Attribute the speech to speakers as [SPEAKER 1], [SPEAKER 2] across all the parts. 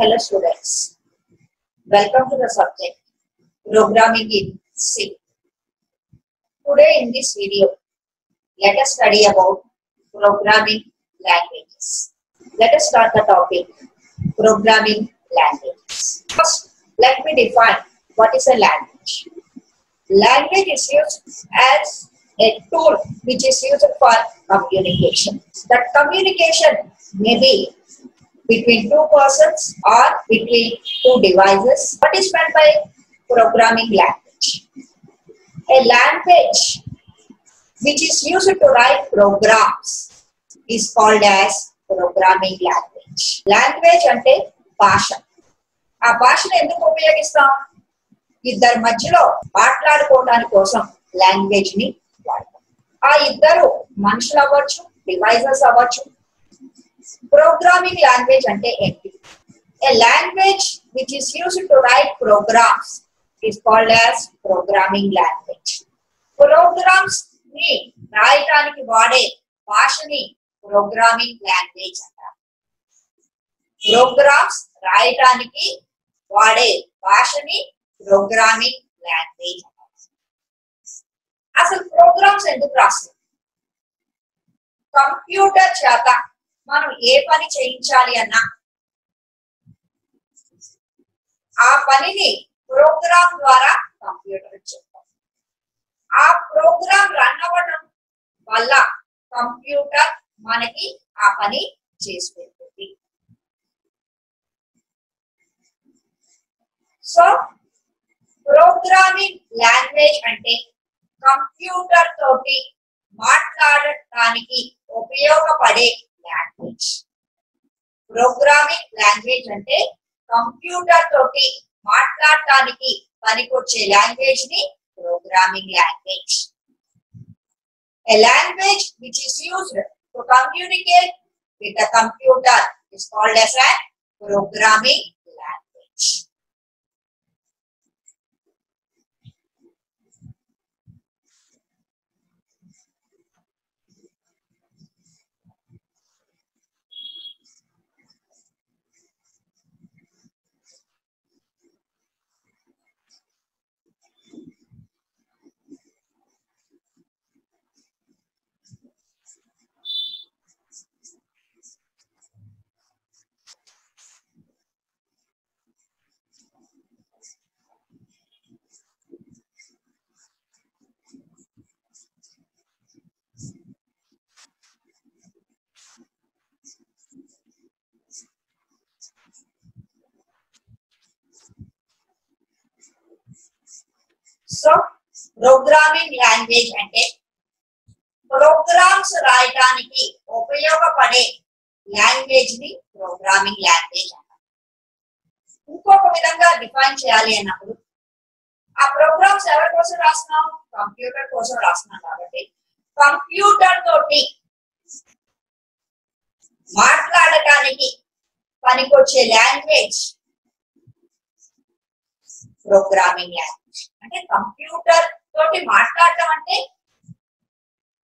[SPEAKER 1] Hello students, welcome to the subject Programming in C. Today in this video, let us study about programming languages. Let us start the topic programming languages. First, let me define what is a language. Language is used as a tool which is used for communication. That communication may be between two persons or between two devices. What is meant by programming language? A language which is used to write programs is called as programming language. Language అంటే భాష ఆ భాషను ఎందుకు ఉపయోగిస్తాం ఇద్దరి మధ్యలో మాట్లాడుకోవడానికి కోసం లాంగ్వేజ్ని వాడతాం ఆ ఇద్దరు మనుషులు అవ్వచ్చు డివైజెస్ అవ్వచ్చు ప్రోగ్రామింగ్ లాంగ్వేజ్ అంటే ఏంటి? A language which is use to write programs is called as programming language ప్రోగ్రామ్స్ని రాయటానికి వాడే భాషని ప్రోగ్రామింగ్ లాంగ్వేజ్ అంటారు ప్రోగ్రామ్స్ రాయటానికి వాడే భాషని ప్రోగ్రామింగ్ లాంగ్వేజ్ అంటారు అసలు ప్రోగ్రామ్స్ ఎందుకు రాస్తాం కంప్యూటర్ చేత మనం ఏ పని చేయించాలి అన్నా ఆ పనిని ప్రోగ్రామ్ ద్వారా కంప్యూటర్ చెప్తాం. ఆ ప్రోగ్రామ్ రన్ అవ్వడం వల్ల కంప్యూటర్ మనకి ఆ పని చేసి పెడుతుంది సో ప్రోగ్రామింగ్ లాంగ్వేజ్ అంటే కంప్యూటర్ తోటి మాట్లాడటానికి ఉపయోగపడే లాంగ్వేజ్ ప్రోగ్రామింగ్ లాంగ్వేజ్ అంటే కంప్యూటర్ తోటి మాట్లాడటానికి పనికొచ్చే లాంగ్వేజ్ని programming language A language which is used to communicate with the computer is called as a programming language. So programming language అంటే ప్రోగ్రామ్స్ రాయటానికి ఉపయోగపడే లాంగ్వేజ్ని ప్రోగ్రామింగ్ లాంగ్వేజ్ అంటారు. ఇంకొక విధంగా డిఫైన్ చేయాలి అన్నప్పుడు ఆ ప్రోగ్రామ్స్ ఎవరి కోసం రాస్తున్నాం? కంప్యూటర్ కోసం రాస్తున్నాం కాబట్టి కంప్యూటర్ తోటి మాట్లాడటానికి పనికొచ్చే లాంగ్వేజ్ ప్రోగ్రామింగ్ లాంగ్వేజ్. అంటే కంప్యూటర్ తోటి మాట్లాడటం అంటే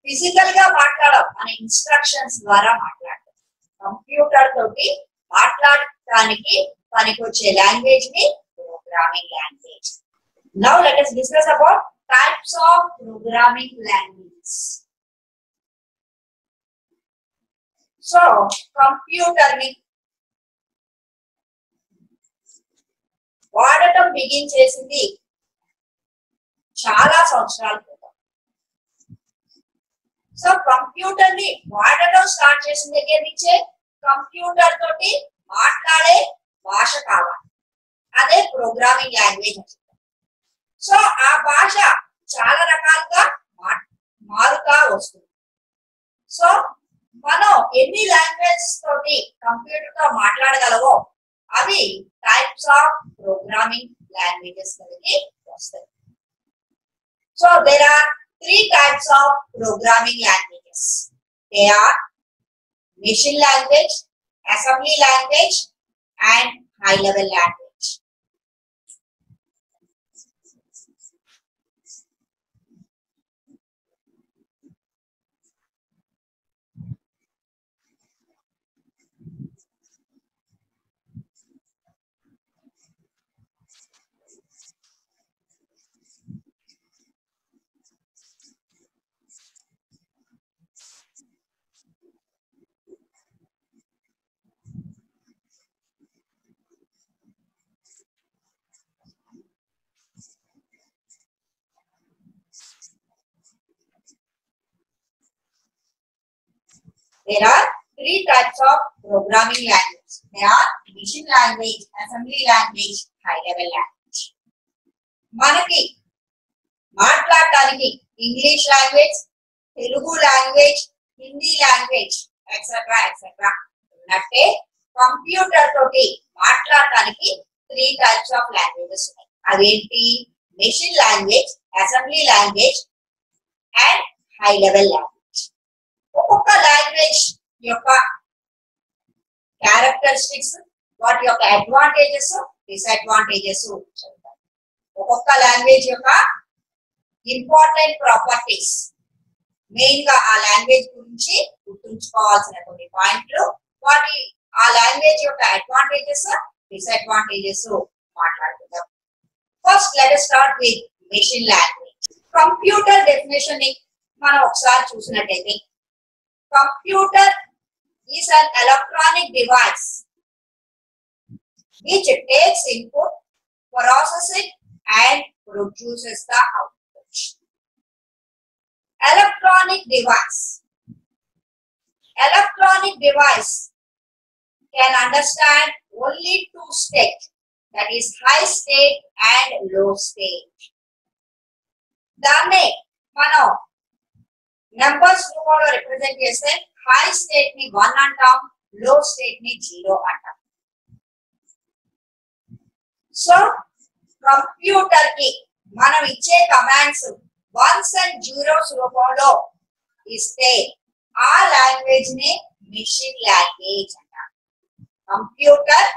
[SPEAKER 1] ఫిజికల్గా మాట్లాడడం మన ఇన్స్ట్రక్షన్స్ ద్వారా మాట్లాడటం. కంప్యూటర్ తోటి మాట్లాడటానికి పనికొచ్చే లాంగ్వేజ్ని programming language now let us discuss about types of programming language so కంప్యూటర్ని వాడటం బిగిన్ చేసింది చాలా సంవత్సరాల క్రితం సో కంప్యూటర్ని వాడడం స్టార్ట్ చేసిన దగ్గర నుంచే కంప్యూటర్ తోటి మాట్లాడే భాష కావాలి. అదే ప్రోగ్రామింగ్ లాంగ్వేజ్ అని సో ఆ భాష చాలా రకాలుగా మారుతా వస్తుంది. సో మనం ఎన్ని లాంగ్వేజ్ తోటి కంప్యూటర్తో మాట్లాడగలవో అవి టైప్స్ ఆఫ్ ప్రోగ్రామింగ్ లాంగ్వేజెస్ కలిగి వస్తాయి. So there are three types of programming languages. They are machine language, assembly language and high level language. There are three types of programming language. They are machine language, assembly language, high level language. మనకి మాట్లాడటానికి English language Telugu language Hindi language etcetera etcetera ఉన్నట్టే computer తోటి మాట్లాడటానికి three types of languages ఉన్నాయి అవేంటి machine language assembly language and high level language ఒక్కొక్క language యొక్క characteristics వాటి యొక్క అడ్వాంటేజెస్ డిసడ్వాంటేజెస్ ఒక్కొక్క లాంగ్వేజ్ యొక్క ఇంపార్టెంట్ ప్రాపర్టీస్ మెయిన్గా ఆ లాంగ్వేజ్ గురించి గుర్తుంచుకోవాల్సిన కొన్ని పాయింట్లు వాటి ఆ లాంగ్వేజ్ యొక్క అడ్వాంటేజెస్ డిసడ్వాంటేజెస్ మాట్లాడుకుందాం. First let start with machine language computer డెఫినేషన్ని మనం ఒకసారి చూసినట్టయితే Computer is an electronic device which takes input, processes it and produces the output. Electronic device. Electronic device can understand only two states that is high state and low state. Dame, Mano, numbers రూపంలో represent చేస్తే high స్టేట్ని one అంటాం low స్టేట్ని zero అంటాం. So కంప్యూటర్కి మనం ఇచ్చే commands once and zeros రూపంలో ఇస్తే ఆ లాంగ్వేజ్ని మిషన్ లాంగ్వేజ్ అంటాం. కంప్యూటర్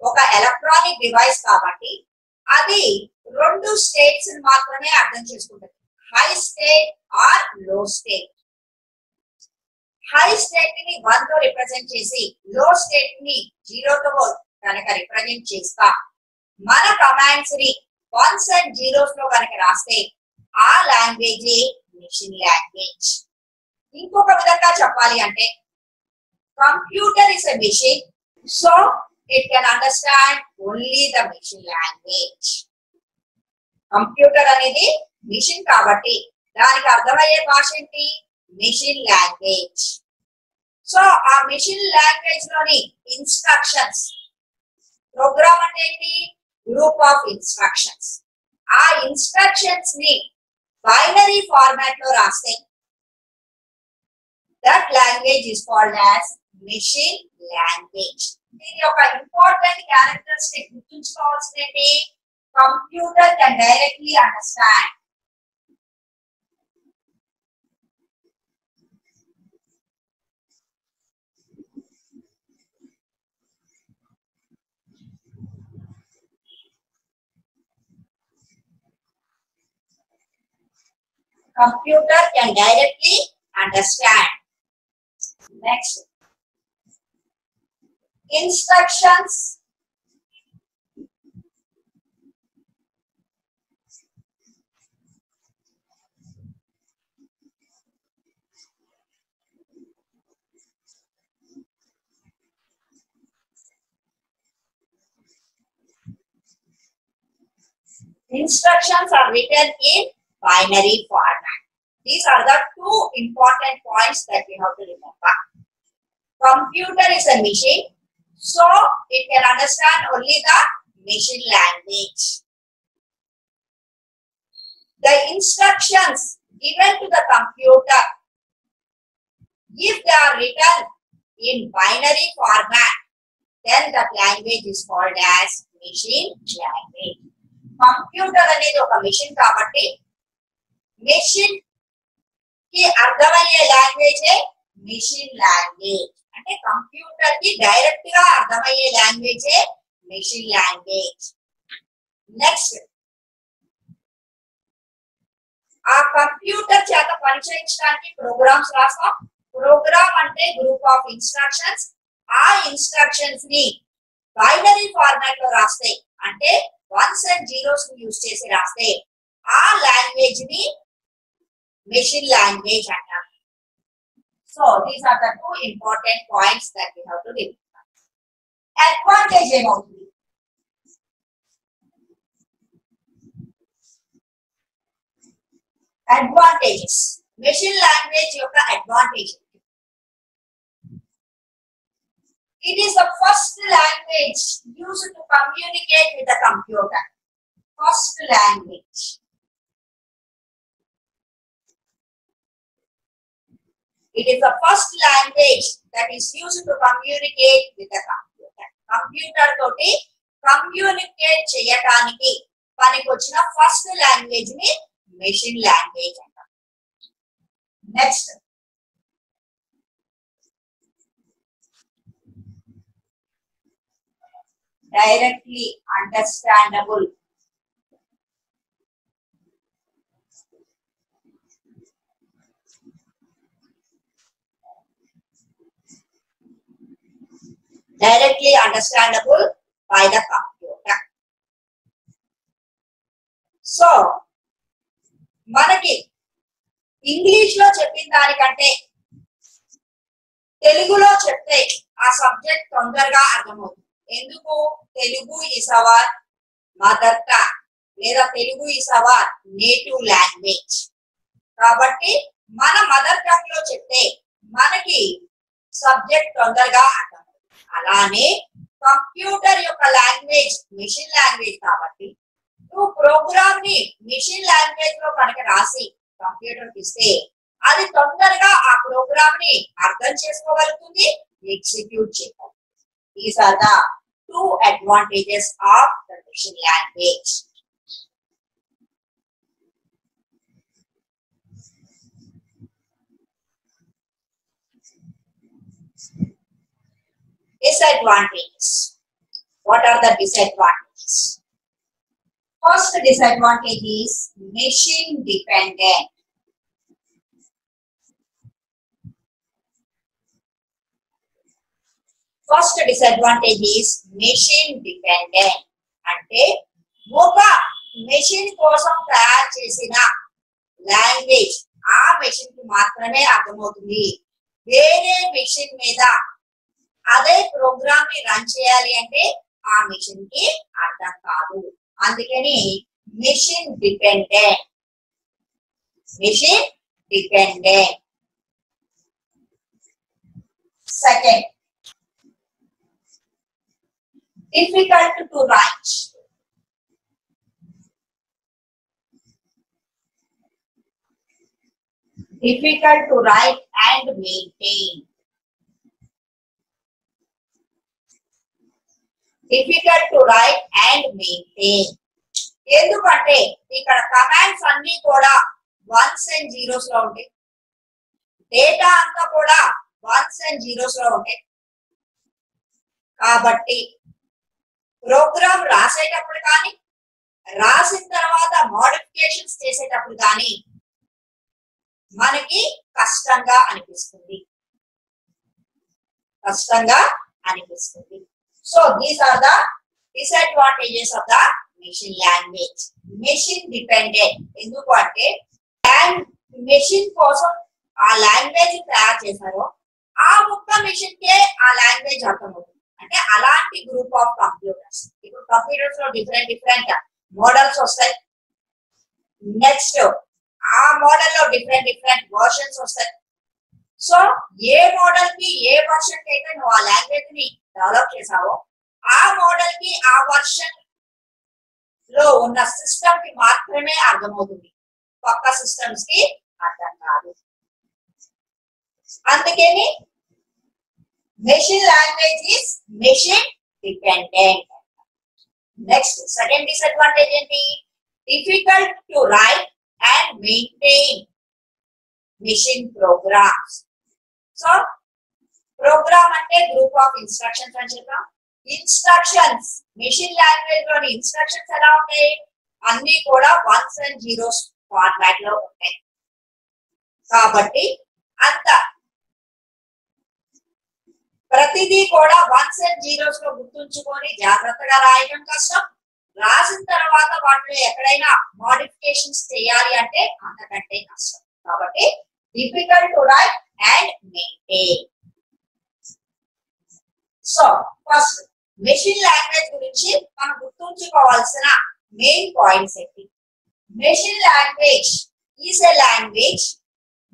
[SPEAKER 1] ఒక ఎలక్ట్రానిక్ డివైస్ కాబట్టి అది రెండు స్టేట్స్ మాత్రమే అర్థం చేసుకుంటుంది. High state or low state high స్టేట్ని వన్తో రిప్రజెంట్ చేసి లో స్టేట్ని జీరోతో కనుక రిప్రజెంట్ చేస్తా. మన కమాండ్స్ని వన్స్ అండ్ జీరోస్లో కనుక రాస్తే ఆ లాంగ్వేజ్ మిషన్ లాంగ్వేజ్ ఇంకొక విధంగా చెప్పాలి అంటే computer is a machine so it can understand only the machine language computer అనేది మిషన్ కాబట్టి దానికి అర్థమయ్యే భాష ఏంటి? మిషన్ లాంగ్వేజ్ సో ఆ మిషన్ లాంగ్వేజ్లోని ఇన్స్ట్రక్షన్స్ ప్రోగ్రామ్ అంటే ఏంటి? గ్రూప్ ఆఫ్ ఇన్స్ట్రక్షన్స్ ఆ ఇన్స్ట్రక్షన్స్ని బైనరీ ఫార్మాట్లో రాస్తే that language is called as machine language దీని యొక్క ఇంపార్టెంట్ క్యారెక్టరిస్టిక్ గుర్తుంచుకోవాల్సింది computer can directly understand computer can directly understand. Next. Instructions. Instructions are written in binary format. These are the two important points that we have to remember. Computer is a machine, so it can understand only the machine language. The instructions given to the computer, if they are written in binary format, then that language is called as machine language. Computer అనేది ఒక machine కాబట్టి మెషిన్కి అర్థమయ్యే language machine language అంటే కంప్యూటర్కి డైరెక్ట్గా అర్థమయ్యే language machine language next ఆ computer చేత పనిచేయించడానికి ప్రోగ్రామ్స్ రాస్తాం. ప్రోగ్రామ్ అంటే గ్రూప్ ఆఫ్ ఇన్స్ట్రక్షన్స్ ఆ ఇన్స్ట్రక్షన్స్ని బైనరీ ఫార్మాట్లో రాస్తాయి. అంటే వన్స్ అండ్ జీరోస్ని యూజ్ చేసి రాస్తే ఆ లాంగ్వేజ్ని మెషిన్ లాంగ్వేజ్ అంటారు so these are the two important points that we have to remember advantage ఏమవుతుంది అడ్వాంటేజెస్ మెషిన్ లాంగ్వేజ్ యొక్క advantage It is the first language used to communicate with the computer. First language. It is the first language that is used to communicate with the computer. Computer తోటి communicate చేయటానికి పనికొచ్చిన first లాంగ్వేజ్ని machine language అంటారు next directly understandable. Directly understandable by the computer. So మనకి ఇంగ్లీష్లో చెప్పిన దానికంటే తెలుగులో చెప్తే ఆ సబ్జెక్ట్ తొందరగా అర్థమవుతుంది. ఎందుకు? Telugu is our mother tongue లేదా Telugu is our native language కాబట్టి మన మదర్ టంగ్లో చెప్తే మనకి సబ్జెక్ట్ తొందరగా అర్థం అలానే కంప్యూటర్ యొక్క లాంగ్వేజ్ మిషన్ లాంగ్వేజ్ కాబట్టి నువ్వు ప్రోగ్రామ్ని మిషన్ లాంగ్వేజ్లో కనుక రాసి కంప్యూటర్ ఇస్తే అది తొందరగా ఆ ప్రోగ్రామ్ని అర్థం చేసుకోగలుగుతుంది ఎగ్జిక్యూట్ చేయగలుగుతుంది These are the two advantages of the machine. Disadvantages. What are the disadvantages? First disadvantage is machine dependent. First disadvantage is machine dependent అంటే ఒక మెషిన్ కోసం తయారు చేసిన లాంగ్వేజ్ ఆ మెషిన్ కి మాత్రమే అర్థమవుతుంది వేరే మెషిన్ మీద అదే ప్రోగ్రామ్ని రన్ చేయాలి అంటే ఆ మెషిన్కి అర్థం కాదు అందుకని machine dependent machine dependent second difficult to write. Difficult to write and maintain. Difficult to write and maintain ఎందుకంటే ఇక్కడ కమాండ్స్ అన్ని కూడా వన్స్ అండ్ జీరోస్లో ఉంటాయి డేటా అంతా కూడా వన్స్ అండ్ జీరోస్లో ఉంటాయి కాబట్టి ప్రోగ్రామ్ రాసేటప్పుడు కానీ రాసిన తర్వాత మోడిఫికేషన్స్ చేసేటప్పుడు కానీ మనకి కష్టంగా అనిపిస్తుంది. కష్టంగా అనిపిస్తుంది. So these are the disadvantages of the machine language machine dependent. ఎందుకు అంటే మెషిన్ కోసం ఆ లాంగ్వేజ్ తయారు చేశారో ఆ ఒక్క మెషిన్ కే ఆ లాంగ్వేజ్ అర్థమవుతుంది. అంటే అలాంటి గ్రూప్ ఆఫ్ కంప్యూటర్స్ ఇప్పుడు కంప్యూటర్స్లో డిఫరెంట్ డిఫరెంట్ మోడల్స్ వస్తాయి. నెక్స్ట్ ఆ మోడల్లో డిఫరెంట్ డిఫరెంట్ వర్షన్స్ వస్తాయి. సో ఏ మోడల్కి ఏ వర్షన్కి అయితే నువ్వు ఆ లాంగ్వేజ్ని డెవలప్ చేసావో ఆ మోడల్కి ఆ వర్షన్లో ఉన్న సిస్టమ్కి మాత్రమే అర్థమవుతుంది పక్క సిస్టమ్స్కి అర్థం కాదు అందుకని machine language is machine dependent next second disadvantage ఏంటి difficult to write and maintain machine programs so program అంటే గ్రూప్ ఆఫ్ ఇన్స్ట్రక్షన్స్ అని చెప్పాం. ఇన్స్ట్రక్షన్స్ మెషిన్ లాంగ్వేజ్లోని ఇన్స్ట్రక్షన్స్ ఎలా ఉంటాయి? అన్ని కూడా వన్స్ అండ్ జీరోస్ ఫార్మాట్లో ఉంటాయి. కాబట్టి అంత ప్రతిదీ కూడా వన్స్ అండ్ జీరోస్లో గుర్తుంచుకొని జాగ్రత్తగా రాయడం కష్టం. రాసిన తర్వాత వాటిలో ఎక్కడైనా మాడిఫికేషన్స్ చేయాలి అంటే అంతకంటే కష్టం. కాబట్టి difficult to write and maintain so first machine language గురించి మనం గుర్తుంచుకోవాల్సిన మెయిన్ పాయింట్స్ ఏంటి? Machine language is a language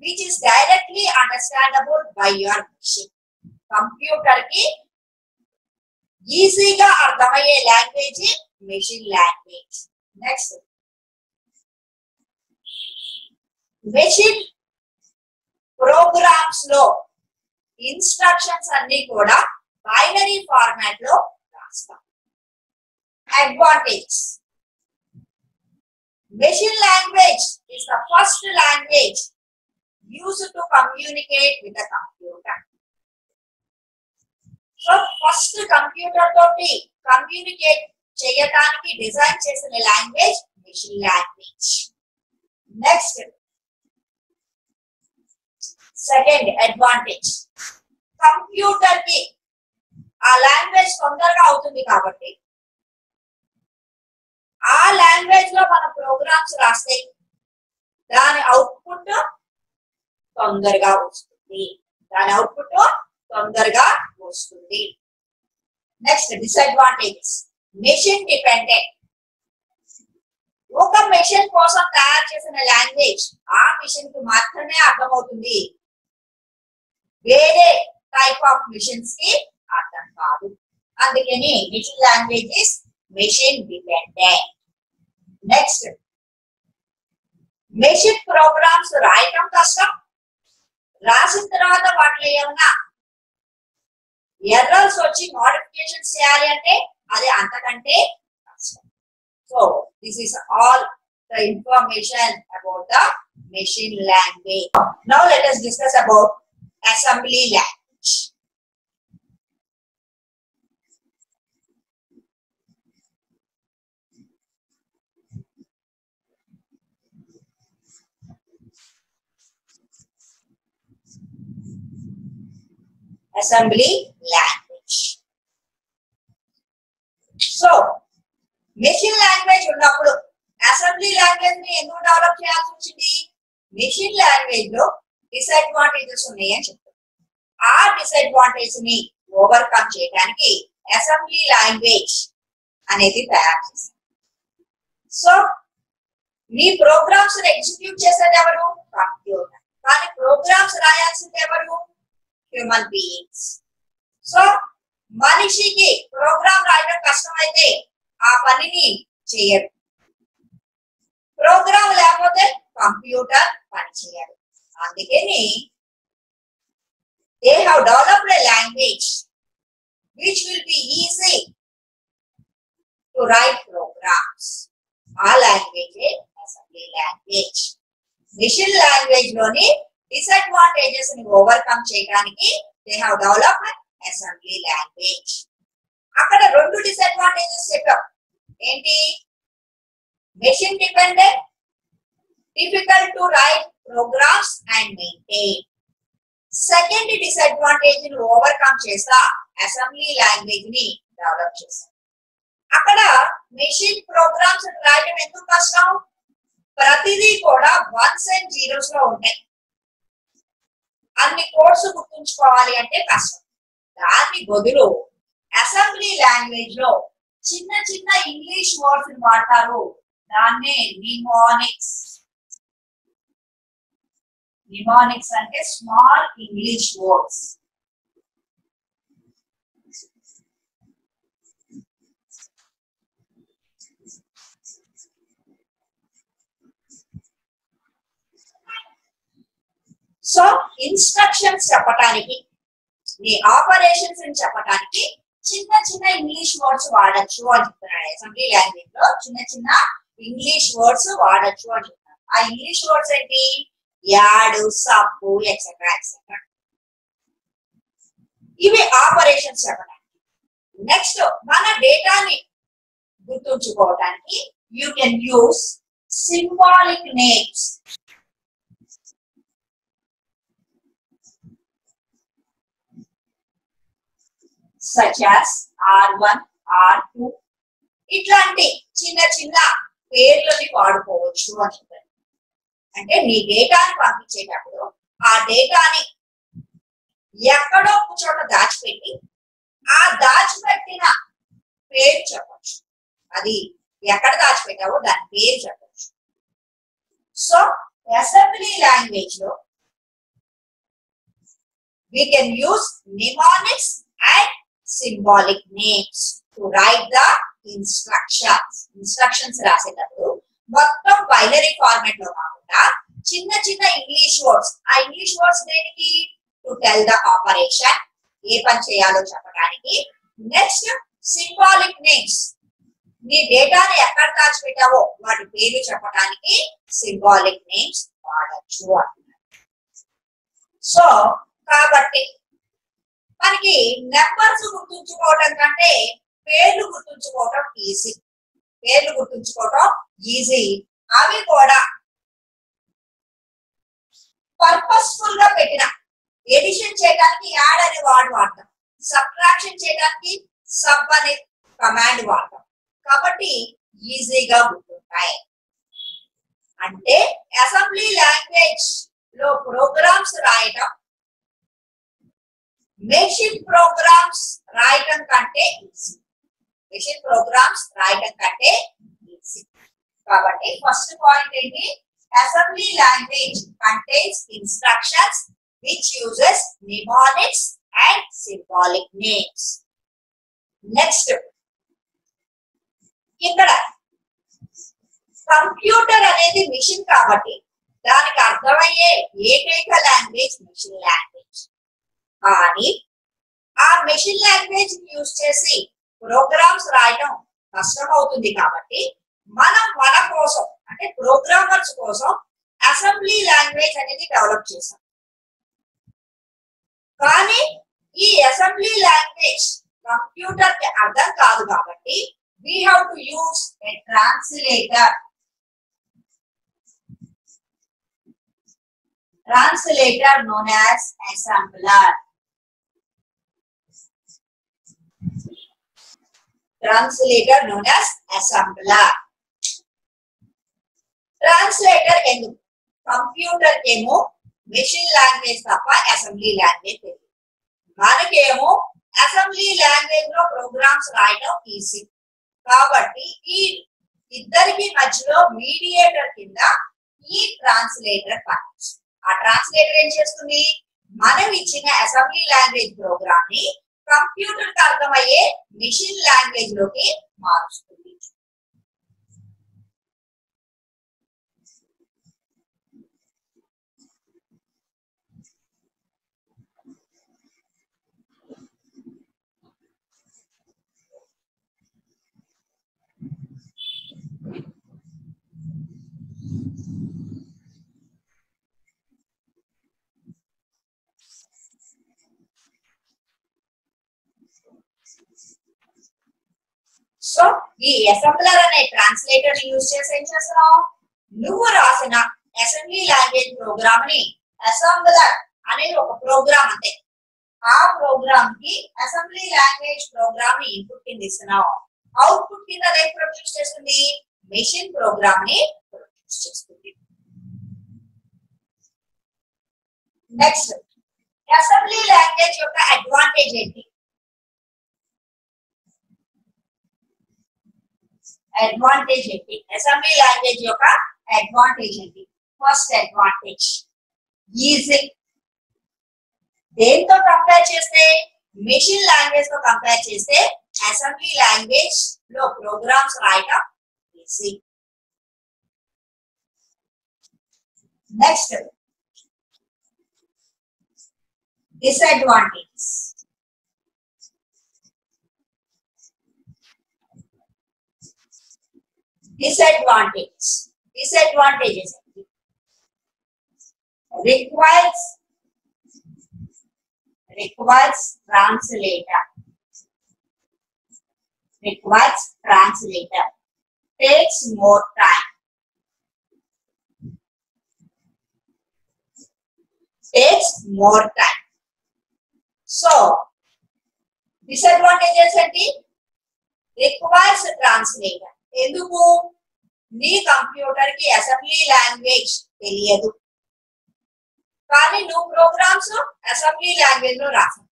[SPEAKER 1] which is directly understandable by your machine కంప్యూటర్కి ఈజీగా అర్థమయ్యే language machine language next machine ప్రోగ్రామ్స్లో ఇన్స్ట్రక్షన్స్ అన్ని కూడా బైనరీ ఫార్మాట్లో రాస్తాం. Advantage machine language is the first language use to communicate with the computer so first computer తోటి communicate చేయడానికి design చేసిన language machine language next second advantage కంప్యూటర్కి ఆ language తొందరగా అవుతుంది కాబట్టి ఆ లాంగ్వేజ్లో మన ప్రోగ్రామ్స్ రాస్తే దాని అవుట్పుట్ తొందరగా వస్తుంది. దాని అవుట్పుట్ తొందరగా వస్తుంది. నెక్స్ట్ డిసడ్వాంటేజెస్ మెషిన్ డిపెండెంట్ ఒక మెషిన్ కోసం తయారు చేసిన లాంగ్వేజ్ ఆ మిషన్కి మాత్రమే అర్థమవుతుంది. వేరే టైప్ ఆఫ్ మిషన్స్కి అర్థం కాదు. అందుకని machine languages machine dependent next machine programs రాయటం కష్టం. రాసిన తర్వాత వాటిలో ఏమన్నా ఎర్రర్స్ వచ్చి మోడిఫికేషన్ చేయాలి అంటే అది అంతకంటే కష్టం. So this is all the information about the machine language now let us discuss about assembly language assembly language so machine language ఉన్నప్పుడు అసెంబ్లీ లాంగ్వేజ్ని ఎందుకు డెవలప్ చేయాల్సి వచ్చింది? మెషిన్ లాంగ్వేజ్లో డిసడ్వాంటేజెస్ ఉన్నాయని చెప్తారు. ఆ డిసడ్వాంటేజ్ని ఓవర్కమ్ చేయడానికి అసెంబ్లీ లాంగ్వేజ్ అనేది తయారు చేశారు. సో మీ ప్రోగ్రామ్స్ ఎగ్జిక్యూట్ చేసేది ఎవరు? కంప్యూటర్ కానీ ప్రోగ్రామ్స్ రాయాల్సింది ఎవరు? హ్యూమన్ బీయింగ్స్ సో మనిషికి ప్రోగ్రామ్ రాయడం కష్టమైతే ఆ పనిని చేయరు. ప్రోగ్రామ్ లేకపోతే కంప్యూటర్ పని చేయరు. అందుకని they have developed a language which will be easy to write programs ఆ లాంగ్వేజ్ అసెంబ్లీ లాంగ్వేజ్ మిషన్ లాంగ్వేజ్లోని డిసడ్వాంటేజెస్ని ఓవర్కమ్ చేయడానికి they have developed assembly language అక్కడ రెండు డిసడ్వాంటేజెస్ చెప్పాం. ఏంటి? Machine dependent difficult to write programs and maintain. Second డిసడ్వాంటేజ్ను overcome చేస్తా. Assembly లాంగ్వేజ్ని డెవలప్ చేశాం అక్కడ మెషిన్ ప్రోగ్రామ్స్ రాయడం ఎందుకు కష్టం. ప్రతిదీ కూడా వన్స్ అండ్ జీరోస్లో ఉంటాయి. అన్ని కోడ్స్ గుర్తుంచుకోవాలి అంటే కష్టం. దాని బదులు అసెంబ్లీ లాంగ్వేజ్లో చిన్న చిన్న ఇంగ్లీష్ వర్డ్స్ వాడతారు. దాన్నే నిమోనిక్స్ నిమానిక్స్ అంటే small English words so instructions చెప్పటానికి మీ ఆపరేషన్స్ అని చెప్పటానికి చిన్న చిన్న ఇంగ్లీష్ వర్డ్స్ వాడచ్చు అని చెప్తున్నాడు. అసెంబ్లీ లాంగ్వేజ్లో చిన్న చిన్న ఇంగ్లీష్ వర్డ్స్ వాడచ్చు అని చెప్తున్నాడు. ఆ ఇంగ్లీష్ వర్డ్స్ ఏంటి? యాడ్ సబ్బు ఎక్సెట్రా ఎక్సెట్రా ఇవి ఆపరేషన్స్ చెప్పడానికి. నెక్స్ట్ మన డేటాని గుర్తుంచుకోవడానికి you can use symbolic names such as R one R two ఇట్లాంటి చిన్న చిన్న పేర్లని వాడుకోవచ్చు అని. అంటే నీ డేటాని పంపించేటప్పుడు ఆ డేటాని ఎక్కడో ఒక చోట దాచిపెట్టి ఆ దాచిపెట్టిన పేరు చెప్పచ్చు. అది ఎక్కడ దాచిపెట్టావో దాని పేరు చెప్పచ్చు. సో అసెంబ్లీ లాంగ్వేజ్లో we can use mnemonics and symbolic names to write the instructions. Instructions రాసేటప్పుడు మొత్తం బైనరీ ఫార్మాట్లో కాకుండా చిన్న చిన్న ఇంగ్లీష్ వర్డ్స్ ఆ ఇంగ్లీష్ వర్డ్స్ దేనికి? టు టెల్ ద ఆపరేషన్ ఏ పని చేయాలో చెప్పడానికి. నెక్స్ట్ సింబాలిక్ నేమ్స్ నీ డేటాను ఎక్కడ దాచిపెట్టావో వాటి పేరు చెప్పడానికి సింబాలిక్ నేమ్స్ వాడచ్చు అంటున్నారు. సో కాబట్టి మనకి నెంబర్స్ గుర్తుంచుకోవటం కంటే పేర్లు గుర్తుంచుకోవటం ఈజీ పేర్లు గుర్తుంచుకోవటం ఈజీ అవి కూడా పర్పస్ఫుల్గా పెట్టిన. ఎడిషన్ చేయడానికి యాడ్ అనే వర్డ్ వాడతాం. సబ్ట్రాక్షన్ చేయడానికి సబ్ అనే కమాండ్ వాడతాం. కాబట్టి ఈజీగా గుర్తుంటాయి. అంటే అసెంబ్లీ లాంగ్వేజ్లో ప్రోగ్రామ్స్ రాయటం మెషిన్ ప్రోగ్రామ్స్ రాయటం కంటే ఈజీ మెషిన్ ప్రోగ్రామ్స్ రాయటం కంటే ఈజీ కాబట్టి ఫస్ట్ పాయింట్ ఏంటి? Assembly language contains instructions which uses mnemonics and symbolic names next ఇక్కడ కంప్యూటర్ అనేది మిషన్ కాబట్టి దానికి అర్థమయ్యే ఏకైక లాంగ్వేజ్ మిషన్ లాంగ్వేజ్ కానీ ఆ మిషన్ లాంగ్వేజ్ యూజ్ చేసి ప్రోగ్రామ్స్ రాయడం కష్టం అవుతుంది కాబట్టి మనం మన కోసం అంటే ప్రోగ్రామర్స్ కోసం అసెంబ్లీ లాంగ్వేజ్ అనేది డెవలప్ చేసాం కానీ ఈ అసెంబ్లీ లాంగ్వేజ్ కంప్యూటర్కి అర్థం కాదు కాబట్టి we have to use a translator translator known as assembler. Translator known as assembler. Translator ఎందుకు కంప్యూటర్ ఏమో? మెషిన్ లాంగ్వేజ్ తప్ప అసెంబ్లీ లాంగ్వేజ్ తెలియదు మనకేమో అసెంబ్లీ లాంగ్వేజ్లో ప్రోగ్రామ్స్ రాయడం ఈజీ కాబట్టి ఈ ఇద్దరికి మధ్యలో మీడియేటర్ కింద ఈ ట్రాన్స్లేటర్ పనిచేస్తుంది. ఆ ట్రాన్స్లేటర్ ఏం చేస్తుంది? మనం ఇచ్చిన అసెంబ్లీ లాంగ్వేజ్ ప్రోగ్రామ్ని కంప్యూటర్కి అర్థమయ్యే మిషన్ లాంగ్వేజ్లోకి మారుస్తుంది. సో ఈ అసెంబ్లర్ అనే ట్రాన్స్లేటర్ని యూజ్ చేసి ఏం చేస్తున్నావు? నువ్వు రాసిన అసెంబ్లీ లాంగ్వేజ్ ప్రోగ్రామ్ని అసెంబ్లర్ అనేది ఒక ప్రోగ్రామ్ అంతే. ఆ ప్రోగ్రామ్కి అసెంబ్లీ లాంగ్వేజ్ ప్రోగ్రామ్ని ఇన్పుట్ కింద ఇస్తున్నావు. అవుట్పుట్ కింద అదే ప్రొడ్యూస్ చేస్తుంది? మెషిన్ ప్రోగ్రామ్ని ప్రొడ్యూస్ చేస్తుంది. నెక్స్ట్ అసెంబ్లీ లాంగ్వేజ్ యొక్క అడ్వాంటేజ్ ఏంటి? అడ్వాంటేజ్ ఏంటి అసెంబ్లీ లాంగ్వేజ్ యొక్క అడ్వాంటేజ్ ఏంటి ఫస్ట్ అడ్వాంటేజ్ ఈజీ దేంతో కంపేర్ చేస్తే మెషిన్ లాంగ్వేజ్తో కంపేర్ చేస్తే అసెంబ్లీ లాంగ్వేజ్లో ప్రోగ్రామ్స్ రాయటం easy next disadvantage disadvantage disadvantages requires requires translator requires translator takes more time takes more time so disadvantages ఏంటి రిక్వైర్స్ ట్రాన్స్లేటర్ ఎందుకు నీ కంప్యూటర్కి అసెంబ్లీ లాంగ్వేజ్ తెలియదు. కానీ నువ్వు ప్రోగ్రామ్స్ అసెంబ్లీ లాంగ్వేజ్లో రాసావు.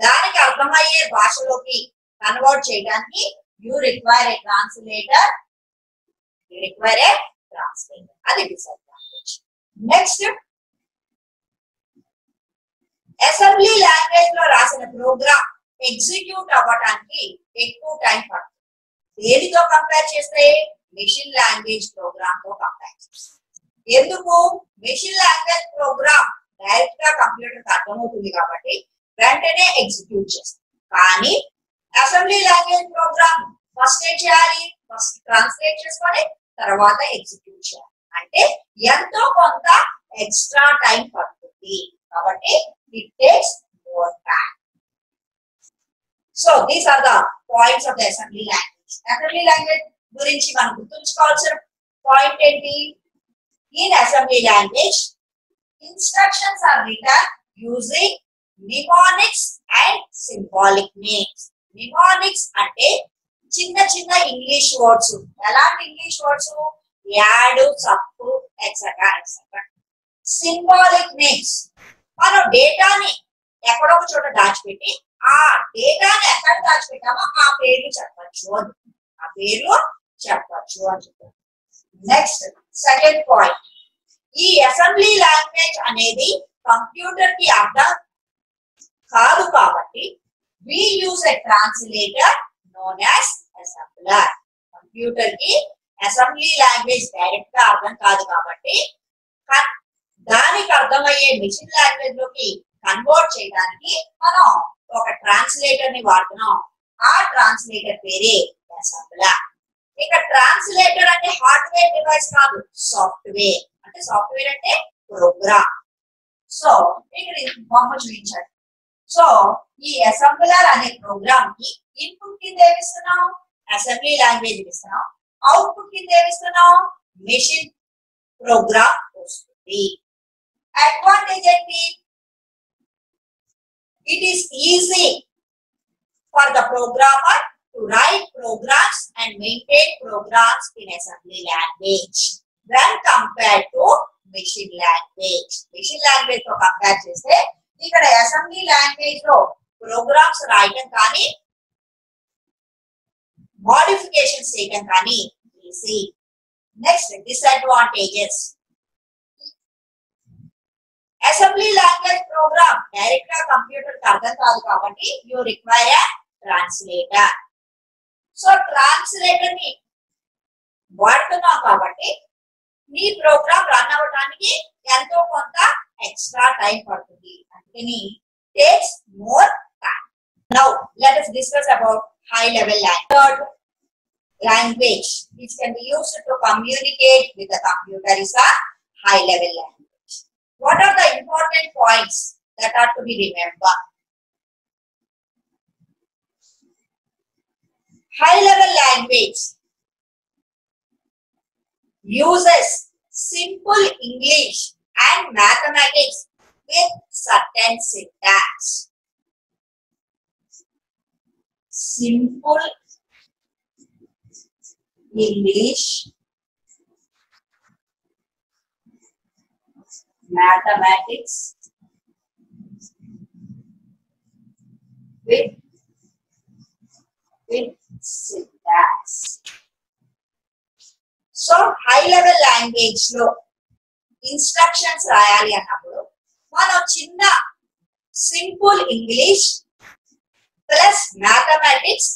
[SPEAKER 1] దానికి అర్థమయ్యే భాషలోకి కన్వర్ట్ చేయడానికి you require a translator you require a translator. అది డిసడ్వాంటేజ్ నెక్స్ట్ అసెంబ్లీ లాంగ్వేజ్లో రాసిన ప్రోగ్రామ్ ఎగ్జిక్యూట్ అవ్వడానికి ఎక్కువ టైం పడుతుంది. దేనితో కంపేర్ చేస్తే మెషిన్ లాంగ్వేజ్ ప్రోగ్రామ్తో కంపేర్ ఎందుకు? మెషిన్ లాంగ్వేజ్ ప్రోగ్రామ్ డైరెక్ట్గా కంప్యూటర్ అర్థమవుతుంది కాబట్టి వెంటనే ఎగ్జిక్యూట్ చేస్తాం. కానీ అసెంబ్లీ లాంగ్వేజ్ ప్రోగ్రామ్ ఫస్ట్ ఏం చేయాలి? ఫస్ట్ ట్రాన్స్లేట్ చేసుకొని తర్వాత ఎగ్జిక్యూట్ చేయాలి. అంటే ఎంతో కొంత ఎక్స్ట్రా టైం పడుతుంది. కాబట్టి it takes more time so these are the points of the assembly language assembly language గురించి మనం గుర్తుంచుకోవాల్సిన పాయింట్ ఏంటి? In assembly language instructions are return using mnemonics and symbolic names mnemonics అంటే చిన్న చిన్న ఇంగ్లీష్ వర్డ్స్ ఎలాంటి English words add sub etcetera etcetera. Symbolic names మనం డేటాని ఎక్కడో ఒక చోట దాచిపెట్టి ఆ డేటాని ఎక్కడ దాచిపెట్టామో ఆ పేర్లు చెప్పచ్చు ఆ పేర్లు చెప్పచ్చు అని నెక్స్ట్ సెకండ్ పాయింట్ ఈ అసెంబ్లీ లాంగ్వేజ్ అనేది కంప్యూటర్కి అర్థం కాదు కాబట్టి we use a translator known as assembler కంప్యూటర్కి assembly language డైరెక్ట్గా అర్థం కాదు కాబట్టి దానికి అర్థమయ్యే మిషన్ లాంగ్వేజ్లోకి కన్వర్ట్ చేయడానికి మనం ఒక ట్రాన్స్లేటర్ని వాడుతున్నాం. ఆ ట్రాన్స్లేటర్ పేరే అసెంబ్లర్ ఇక ట్రాన్స్లేటర్ అంటే హార్డ్వేర్ డివైస్ కాదు సాఫ్ట్వేర్ అంటే సాఫ్ట్వేర్ అంటే ప్రోగ్రామ్ సో ఇక్కడ బొమ్మ చూపించారు సో ఈ అసెంబ్లర్ అనే ప్రోగ్రామ్కి ఇన్పుట్ కింద ఏమిస్తున్నాం అసెంబ్లీ లాంగ్వేజ్ ఇస్తున్నాం. అవుట్పుట్ కింద ఏమిస్తున్నాం మెషిన్ ప్రోగ్రామ్ వస్తుంది. అడ్వాంటేజ్ ఏంటి? It is easy for the programmer to write programs and maintain programs in assembly language when compare to machine language machine లాంగ్వేజ్తో compare చేస్తే ఇక్కడ అసెంబ్లీ లాంగ్వేజ్లో ప్రోగ్రామ్స్ రాయటం కానీ మోడిఫికేషన్స్ చేయటం కానీ easy next disadvantages assembly language program డైరెక్ట్గా కంప్యూటర్కి అర్థం కాదు కాబట్టి యూ రిక్వైర్ ట్రాన్స్లేటర్ సో ట్రాన్స్లేటర్ని వాడుతున్నాం కాబట్టి మీ ప్రోగ్రామ్ రన్ అవ్వడానికి ఎంతో కొంత ఎక్స్ట్రా టైం పడుతుంది అందుకని takes more time now let us discuss about high level language language which can be used to communicate with the computer is a high level language. What are the important points that are to be remembered? High level language uses simple English and mathematics with certain syntax. Simple English, mathematics with with syntax so high level లాంగ్వేజ్లో instructions రాయాలి అన్నప్పుడు మనం చిన్న simple English plus mathematics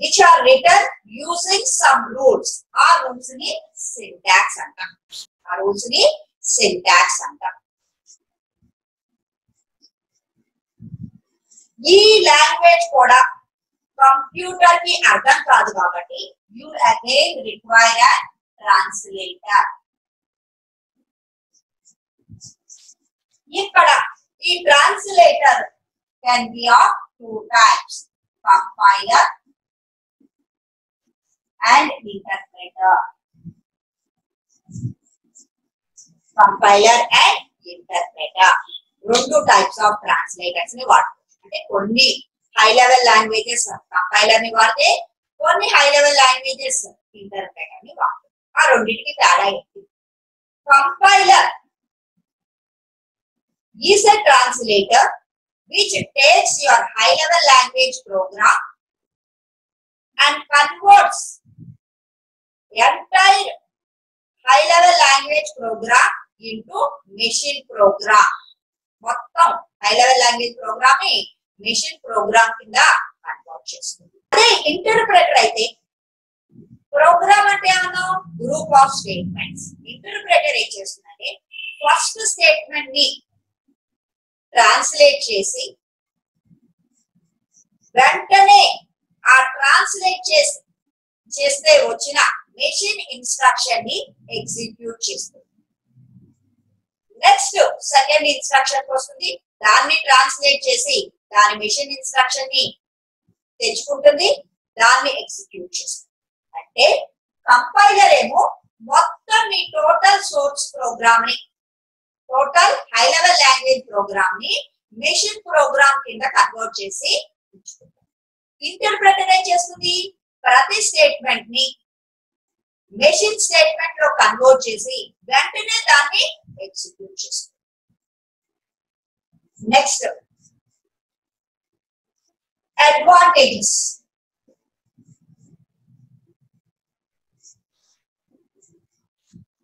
[SPEAKER 1] which are return using some rules ఆ రూల్స్ని syntax అంటాం. ఆ రూల్స్ని సింటాక్స్ అంటాం. ఈ లాంగ్వేజ్ కూడా కంప్యూటర్కి అర్థం కాదు కాబట్టి యూ అగైన్ రిక్వైర్ ట్రాన్స్లేటర్ ఇక్కడ ఈ translator can be of two types compiler and interpreter. Compiler and interpreter. రెండు టైప్స్ ఆఫ్ ట్రాన్స్లేటర్స్ని వాడతాం అంటే కొన్ని హై లెవెల్ లాంగ్వేజెస్ కంపైలర్ని వాడితే కొన్ని హై లెవెల్ లాంగ్వేజెస్ ఇంటర్ప్రెటర్ని వాడతాం ఆ రెండింటికి తేడా ఏంటి? Compiler is a translator which takes your high level language program and converts entire high level language program into machine program. మొత్తం హై లెవెల్ లాంగ్వేజ్ ప్రోగ్రామ్ని మిషన్ ప్రోగ్రామ్ కింద కన్వర్ట్ చేస్తుంది. అదే ఇంటర్ప్రెటర్ అయితే ప్రోగ్రామ్ అంటే ఏమన్నా? గ్రూప్ ఆఫ్ స్టేట్మెంట్స్ ఇంటర్ప్రెటర్ ఏం చేస్తుందంటే ఫస్ట్ స్టేట్మెంట్ని ట్రాన్స్లేట్ చేసి వెంటనే ఆ ట్రాన్స్లేట్ చేసి చేస్తే వచ్చిన మెషిన్ ఇన్స్ట్రక్షన్ని ఎగ్జిక్యూట్ చేస్తుంది. నెక్స్ట్ సెకండ్ ఇన్స్ట్రక్షన్ వస్తుంది. దాన్ని ట్రాన్స్లేట్ చేసి దాని మిషన్ ఇన్స్ట్రక్షన్ని తెచ్చుకుంటుంది దాన్ని ఎగ్జిక్యూట్ చేస్తుంది. అంటే కంపైలర్ ఏమో మొత్తం మీ టోటల్ సోర్స్ ప్రోగ్రామ్ని టోటల్ హై లెవెల్ లాంగ్వేజ్ ప్రోగ్రామ్ని మెషిన్ ప్రోగ్రామ్ కింద కన్వర్ట్ చేసి ఇంటర్ప్రెటర్ ఏం చేస్తుంది? ప్రతి స్టేట్మెంట్ని మెషిన్ స్టేట్మెంట్లో కన్వర్ట్ చేసి వెంటనే దాన్ని ఎగ్జిక్యూట్ చేస్తుంది. Next advantages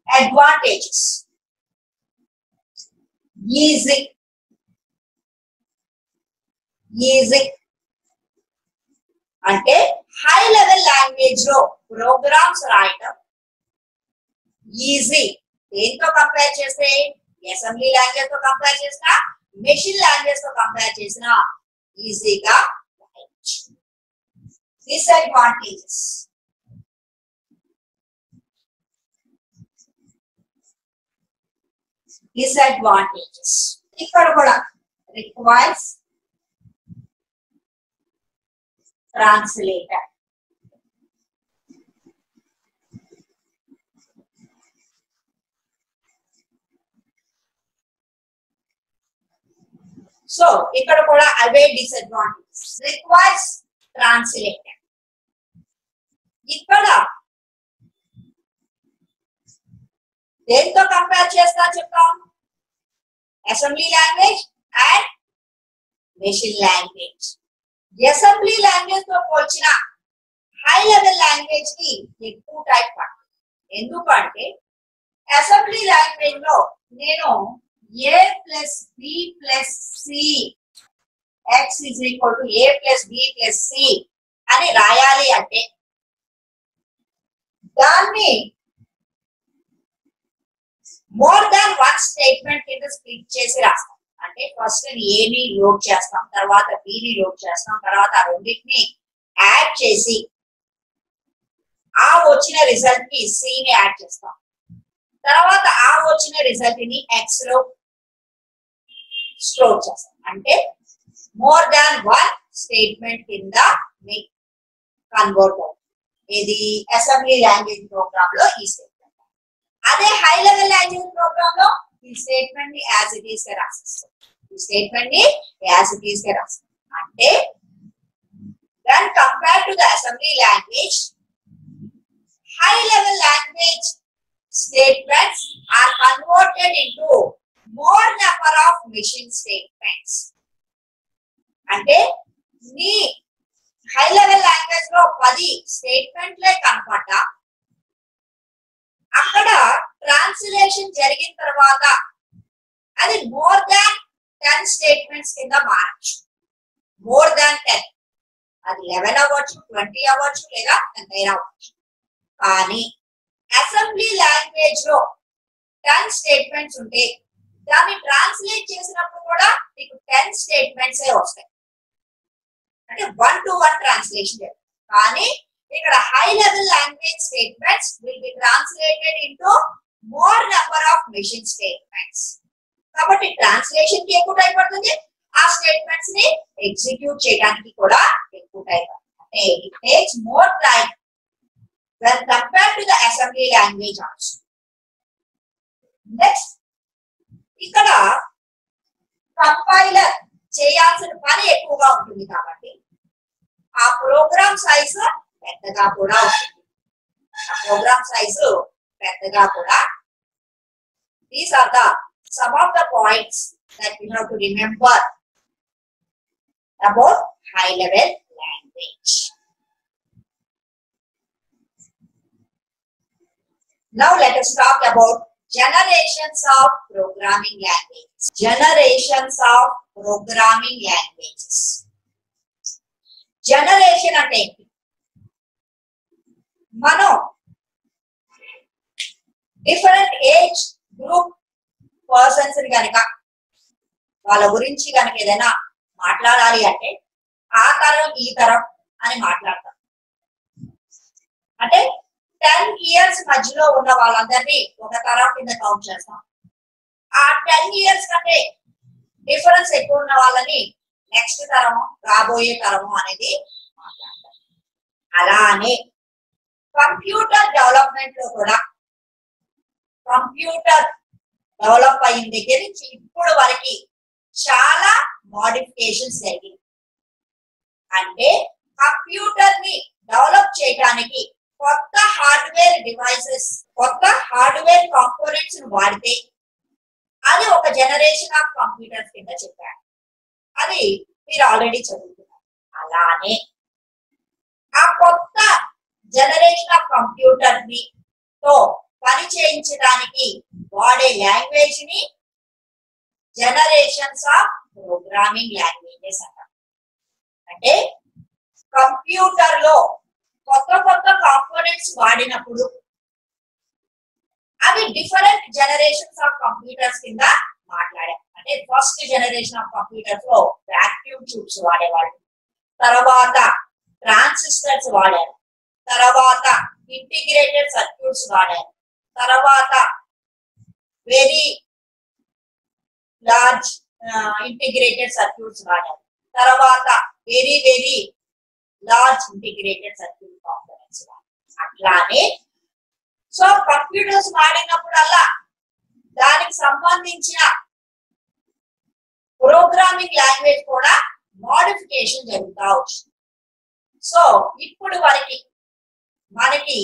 [SPEAKER 1] advantages easy easy అంటే హై లెవెల్ లాంగ్వేజ్లో ప్రోగ్రామ్స్ రాయటం ఈజీ దేంతో కంపేర్ చేస్తే? అసెంబ్లీ లాంగ్వేజ్తో కంపేర్ చేసినా మెషిన్ లాంగ్వేజ్తో కంపేర్ చేసినా ఈజీగా డిసడ్వాంటేజెస్ డిసడ్వాంటేజెస్ ఇక్కడ కూడా రిక్వైర్స్ ట్రాన్స్లేటర్ సో ఇక్కడ కూడా అవే డిసడ్వాంటేజెస్ రిక్వైర్స్ ట్రాన్స్లేటర్ ఇక్కడ దేంతో కంపేర్ చేస్తా చెప్తాం? Assembly language and machine language assembly లాంగ్వేజ్తో పోల్చిన హై లెవెల్ లాంగ్వేజ్కి ఎక్కువ టైప్ పడుతుంది. ఎందుకంటే అసెంబ్లీ లాంగ్వేజ్లో నేను a plus b plus c x is equal to a plus b plus c అని రాయాలి అంటే దాన్ని మోర్ దాన్ వన్ స్టేట్మెంట్ కింద స్ప్లిట్ చేసి రాస్తాం. అంటే ఫస్ట్ ఏని లోడ్ చేస్తాం తర్వాత బిని లోడ్ చేస్తాం తర్వాత ఆ రెండింటిని యాడ్ చేసి ఆ వచ్చిన రిజల్ట్కి సిని యాడ్ చేస్తాం. తర్వాత ఆ వచ్చిన రిజల్ట్ని ఎక్స్లో స్టోర్ చేస్తాం. అంటే మోర్ దాన్ వన్ స్టేట్మెంట్ కింద మీ కన్వర్ట్ అవుతుంది. ఇది అసెంబ్లీ లాంగ్వేజ్ ప్రోగ్రామ్లో ఈ స్టేట్మెంట్ అదే హై లెవెల్ లాంగ్వేజ్ ప్రోగ్రామ్లో ఈ స్టేట్మెంట్ని యాజ్ ఇట్ ఈస్గా రాసిస్తాం. ఈ స్టేట్మెంట్ని యాజ్ ఇట్ ఈస్గా రాస్తాం అంటే when compare to the assembly language high level language statements are converted into more number of machine statements అంటే మీ హై లెవెల్ లాంగ్వేజ్లో పది స్టేట్మెంట్లే కనపడ్డా. అక్కడ ట్రాన్స్లేషన్ జరిగిన తర్వాత అది మోర్ దాన్ టెన్ స్టేట్మెంట్స్ కింద మారచ్చు. మోర్ దాన్ టెన్ అది లెవెన్ అవ్వచ్చు ట్వంటీ అవ్వచ్చు లేదా టెన్ అవ్వచ్చు. కానీ అసెంబ్లీ లాంగ్వేజ్లో టెన్ స్టేట్మెంట్స్ ఉంటే దాన్ని ట్రాన్స్లేట్ చేసినప్పుడు కూడా మీకు టెన్ స్టేట్మెంట్స్ వస్తాయి. అంటే వన్ టు వన్ ట్రాన్స్లేషన్ కానీ ఇక్కడ high level language statements will be translated into more number of machine statements కాబట్టి ట్రాన్స్లేషన్కి ఎక్కువ టైం పడుతుంది. ఆ స్టేట్మెంట్స్ని ఎగ్జిక్యూట్ చేయడానికి కూడా ఎక్కువ టైం పడుతుంది. అంటే it takes more time when compare to the assembly language also next ఇక్కడ కంపైలర్ చేయాల్సిన పని ఎక్కువగా ఉంటుంది కాబట్టి ఆ ప్రోగ్రామ్ సైజు పెద్దగా కూడా ఉంటుంది. ఆ ప్రోగ్రామ్ సైజు పెద్దగా కూడా these are the some of the points that you have to remember about high level language Now let us talk about generations of programming languages generations of programming languages generation అంటే ఏంటి? మనం different age group persons కనుక వాళ్ళ గురించి కనుక ఏదైనా మాట్లాడాలి అంటే ఆ తరం ఈ తరం అని మాట్లాడతాం. అంటే టెన్ ఇయర్స్ మధ్యలో ఉన్న వాళ్ళందరినీ ఒక తరం కింద కౌంట్ చేస్తాం. ఆ టెన్ ఇయర్స్ కంటే డిఫరెన్స్ ఎక్కువ ఉన్న వాళ్ళని నెక్స్ట్ తరము రాబోయే తరము అనేది మాట్లాడతాం. అలానే కంప్యూటర్ డెవలప్మెంట్లో కూడా కంప్యూటర్ డెవలప్ అయిన దగ్గర నుంచి ఇప్పుడు వరకు చాలా మాడిఫికేషన్స్ జరిగింది అంటే కంప్యూటర్ని డెవలప్ చేయడానికి కొత్త హార్డ్వేర్ డివైసెస్ కొత్త హార్డ్వేర్ కాంపోనెంట్స్ వాడితే అది ఒక జనరేషన్ ఆఫ్ కంప్యూటర్స్ కింద చెప్పారు. అది మీరు ఆల్రెడీ చదువుతున్నారు అలానే ఆ కొత్త జనరేషన్ ఆఫ్ కంప్యూటర్ని తో పని చేయించడానికి వాడే లాంగ్వేజ్ని జనరేషన్స్ ఆఫ్ ప్రోగ్రామింగ్ లాంగ్వేజెస్ అంటారు. అంటే కంప్యూటర్లో కొత్త కొత్త కాంపోనెంట్స్ వాడినప్పుడు అవి డిఫరెంట్ జనరేషన్స్ ఆఫ్ కంప్యూటర్స్ కింద మాట్లాడాం అంటే ఫస్ట్ జనరేషన్ ఆఫ్ కంప్యూటర్స్లో వ్యాక్యూమ్ ట్యూబ్స్ వాడేవాళ్ళు. తర్వాత ట్రాన్సిస్టర్స్ వాడారు. తర్వాత ఇంటిగ్రేటెడ్ సర్క్యూట్స్ వాడారు. తర్వాత వెరీ లార్జ్ ఇంటిగ్రేటెడ్ సర్క్యూట్స్ వాడారు. తర్వాత very very large integrated circuit components అట్లానే సో కంప్యూటర్స్ వాడినప్పుడల్లా దానికి సంబంధించిన ప్రోగ్రామింగ్ లాంగ్వేజ్ కూడా మోడిఫికేషన్ జరుగుతా వచ్చింది. సో ఇప్పుడు వరకు మనకి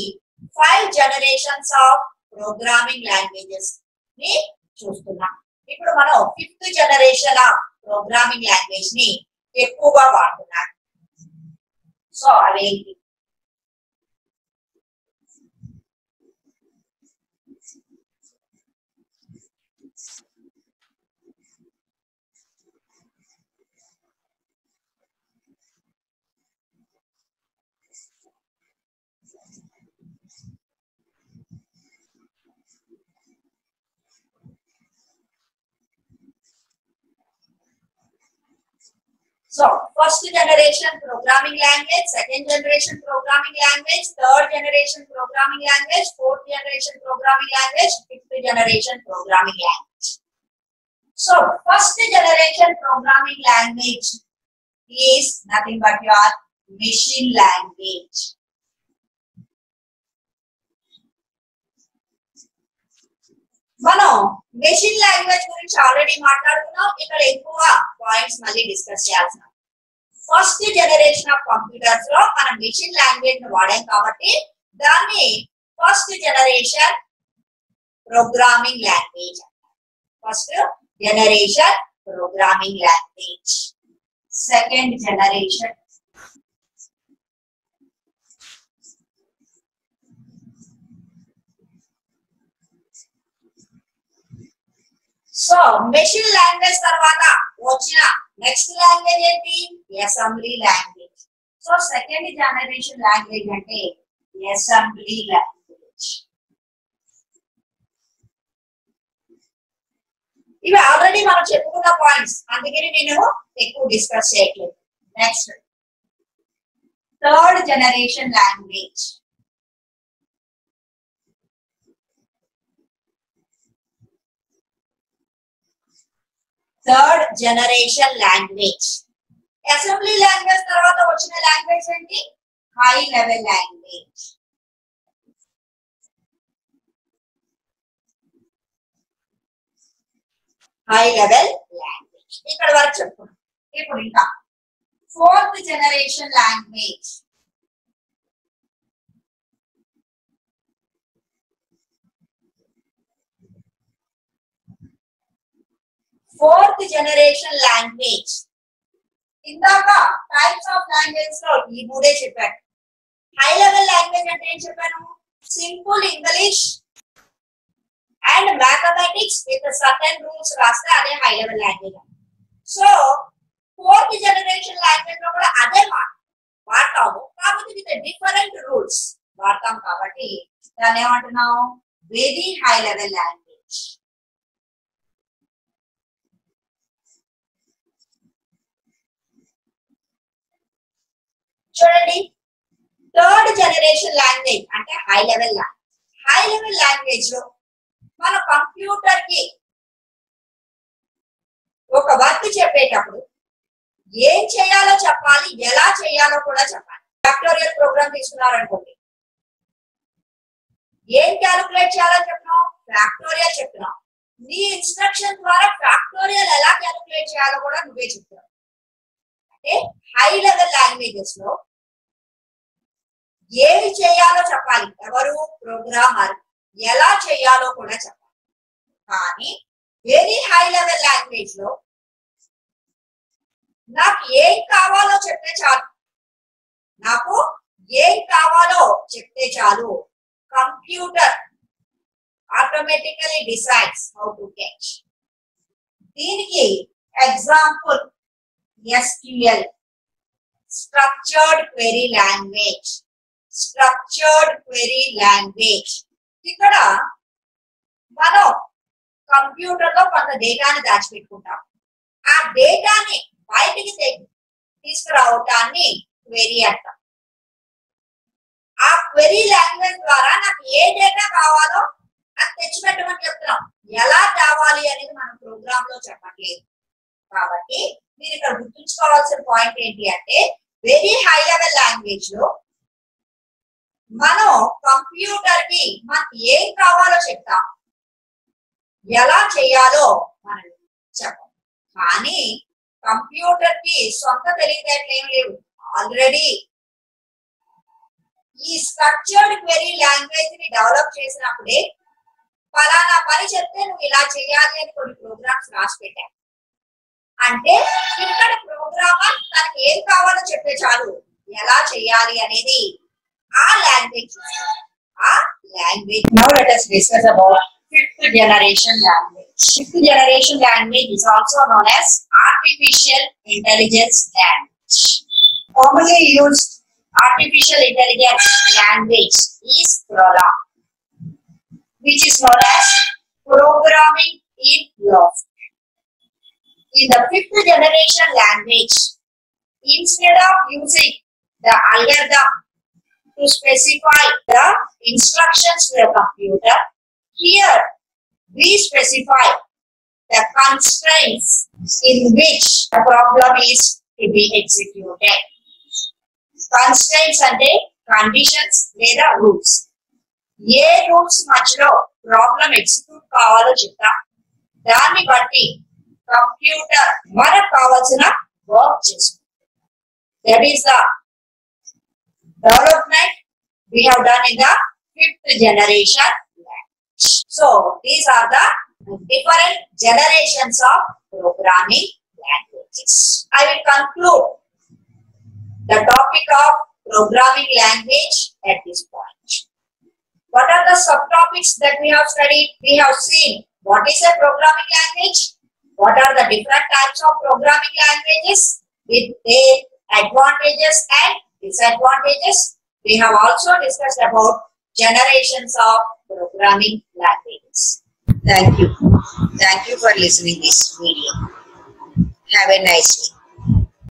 [SPEAKER 1] ఫైవ్ జనరేషన్స్ ఆఫ్ ప్రోగ్రామింగ్ లాంగ్వేజెస్ని చూస్తున్నాం. ఇప్పుడు మనం ఫిఫ్త్ జనరేషన్ ఆఫ్ ప్రోగ్రామింగ్ లాంగ్వేజ్ని ఎక్కువగా వాడుతున్నాం. సో అవేంటి So, first generation programming language, second generation programming language, third generation programming language, fourth generation programming language, fifth generation programming language. So, first generation programming language is nothing but your machine language. మనం machine language గురించి already మాట్లాడుకున్నాం. ఇక్కడ ఎక్కువ points మళ్ళీ discuss చేయాల్సిన first generation of కంప్యూటర్స్లో మనం machine లాంగ్వేజ్ని వాడాం కాబట్టి దాన్ని first generation programming language first generation programming language second generation so machine language తర్వాత వచ్చిన నెక్స్ట్ లాంగ్వేజ్ ఏంటి? Assembly language so second generation language అంటే అసెంబ్లీ లాంగ్వేజ్ ఇవి ఆల్రెడీ మనం చెప్పుకున్న పాయింట్స్ అందుకని నేను ఎక్కువ డిస్కస్ చేయట్లేదు. Next third generation language third generation language assembly language తర్వాత వచ్చిన లాంగ్వేజ్ ఏంటి? High level language high level language ఇక్కడ వరకు చెప్పుకున్నాం ఇప్పుడు ఇంకా. Fourth generation language fourth generation language. ఇందాక టైప్స్ ఆఫ్ లాంగ్వేజ్లో ఈ మూడే చెప్పాను. హై లెవెల్ లాంగ్వేజ్ అంటే ఏం చెప్పాను? Simple English and mathematics with certain rules రాస్తే అదే high level language so fourth generation లాంగ్వేజ్లో కూడా అదే మా- వాడతాము. కాకపోతే విత్ డిఫరెంట్ రూల్స్ వాడతాం కాబట్టి దాన్ని ఏమంటున్నాం వెరీ హై లెవెల్ లాంగ్వేజ్ చూడండి. థర్డ్ జనరేషన్ లాంగ్వేజ్ అంటే high level language high level లాంగ్వేజ్లో మన కంప్యూటర్కి ఒక వర్క్ చెప్పేటప్పుడు ఏం చేయాలో చెప్పాలి ఎలా చేయాలో కూడా చెప్పాలి. ఫ్యాక్టోరియల్ ప్రోగ్రామ్ తీసుకున్నారనుకోండి. ఏం క్యాలిక్యులేట్ చేయాలో చెప్పినావు ఫ్యాక్టోరియల్ చెప్తున్నాం నీ ఇన్స్ట్రక్షన్ ద్వారా ఫ్యాక్టోరియల్ ఎలా క్యాలిక్యులేట్ చేయాలో కూడా నువ్వే చెప్తున్నావు అంటే హై లెవెల్ లాంగ్వేజెస్లో ఏమి చేయాలో చెప్పాలి. ఎవరు? ప్రోగ్రామర్. ఎలా చేయాలో కూడా చెప్పాలి. కానీ వెరీ హై లెవెల్ లాంగ్వేజ్లో నాకు ఏం కావాలో చెప్తే చాలు. నాకు ఏం కావాలో చెప్తే చాలు. Computer automatically decides how to catch. దీనికి example SQL, structured Query language structured Query language ఇక్కడ మనం కంప్యూటర్లో కొంత డేటాని దాచిపెట్టుకుంటాం. ఆ డేటాని బయటికి తీసుకురావటాన్ని క్వెరీ అంటాం. ఆ క్వెరీ లాంగ్వేజ్ ద్వారా నాకు ఏ డేటా కావాలో అది తెచ్చిపెట్టమని చెప్తున్నాం. ఎలా కావాలి అనేది మనం ప్రోగ్రామ్లో చెప్పట్లేదు. కాబట్టి మీరు ఇక్కడ గుర్తుంచుకోవాల్సిన పాయింట్ ఏంటి అంటే వెరీ హై లెవెల్ లాంగ్వేజ్లో మనం కంప్యూటర్కి మనకి ఏం కావాలో చెప్తాం. ఎలా చేయాలో మనం చెప్పం. కానీ కంప్యూటర్కి సొంత తెలివితేటలు ఏం లేవు. ఆల్రెడీ ఈ స్ట్రక్చర్డ్ క్వెరీ లాంగ్వేజ్ని డెవలప్ చేసినప్పుడే ఫలానా పని చెప్తే నువ్వు ఇలా చేయాలి అని కొన్ని ప్రోగ్రామ్స్ రాసి పెట్టాను అంటే ఇక్కడ ప్రోగ్రామర్ తనకి ఏం కావాలో చెప్తే చాలు ఎలా చేయాలి అనేది ఆ లాంగ్వేజ్ ఆ language now let us discuss about fifth generation language fifth generation language is also known as artificial intelligence language commonly used artificial intelligence language is prolog which is known as programming in love in the fifth generation language instead of using the algorithm to specify the instructions to the computer. Here, we specify the constraints in which the problem is to be executed. Constraints అంటే conditions లేదా rules ఏ rules మధ్యలో problem execute కావాలో చెప్తా దాన్ని బట్టి computer మనకు కావాల్సిన వర్క్ చేస్తుంది that is the development we have done in the fifth generation language. So these are the different generations of programming languages. I will conclude the topic of programming language at this point. What are the subtopics that we have studied? We have seen what is a programming language, what are the different types of programming languages with their advantages and disadvantages. We have also discussed about generations of programming languages. Thank you. Thank you for listening this video. Have a nice day.